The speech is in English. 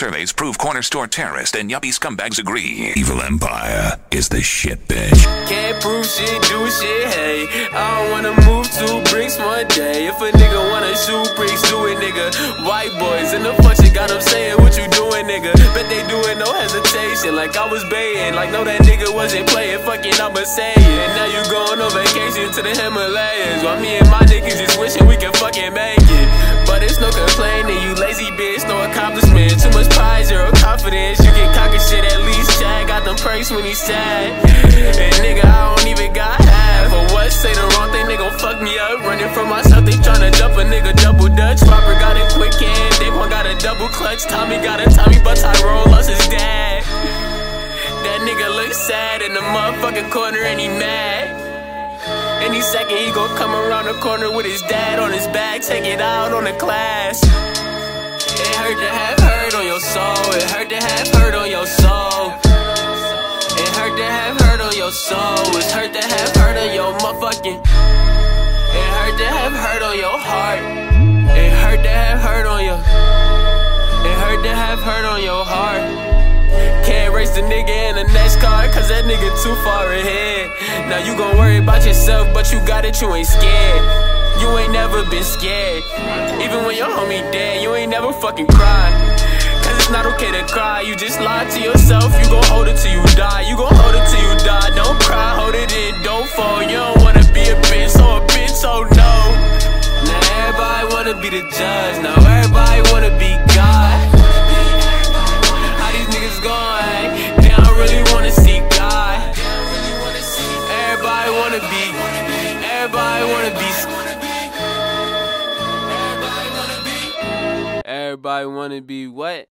surveys prove corner store terrorists and yuppie scumbags agree. Evil Empire is the shit, bitch. Can't prove shit, do shit, hey. I don't wanna move to bricks one day. If a nigga wanna shoot bricks, do it, nigga. White boys in the function got them saying what you doing, nigga. Bet they do it, no hesitation. Like I was baying, like no, that nigga wasn't playing. Fucking, I'ma say it. Now you going on vacation to the Himalayas. While me and my niggas just wishing we accomplishment. Too much pride, zero confidence. You get cocky shit, at least Chad got them perks when he's sad. And nigga, I don't even got half. Or what? Say the wrong thing, they gon' fuck me up. Running from myself, they tryna jump a nigga double dutch. Robert got a quick hand, Dick one got a double clutch. Tommy got a Tommy, but Tyrone lost his dad. That nigga look sad in the motherfucking corner and he mad. Any second he gon' come around the corner with his dad on his back, take it out on the class. It hurt to have your soul. Hurt to have hurt on your motherfucking. It hurt to have hurt on your heart. It hurt to have hurt on your. It hurt to have hurt on your heart. Can't race the nigga in the next car, cause that nigga too far ahead. Now you gon' worry about yourself, but you got it, you ain't scared. You ain't never been scared. Even when your homie dead, you ain't never fucking cried. Cause it's not okay to cry, you just lie to yourself. You gon' hold it wanna be the judge, now everybody wanna be God. How these niggas going? They don't really wanna see God. Everybody wanna be, everybody wanna be. Everybody wanna be what?